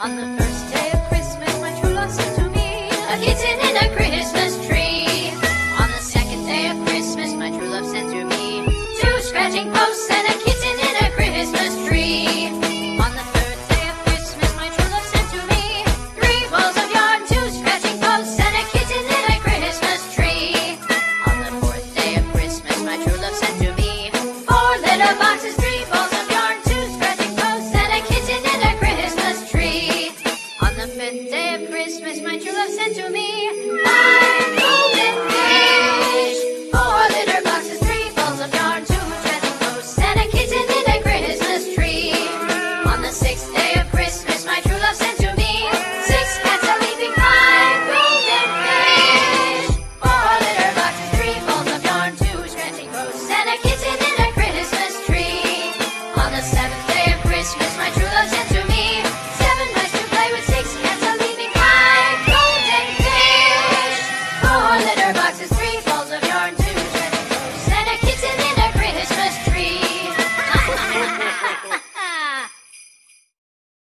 On the first day of Christmas, my true love sent to me a kitten a Christmas tree. On the second day of Christmas, my true love sent to me two scratching posts. Day of Christmas my true love sent to me. watch.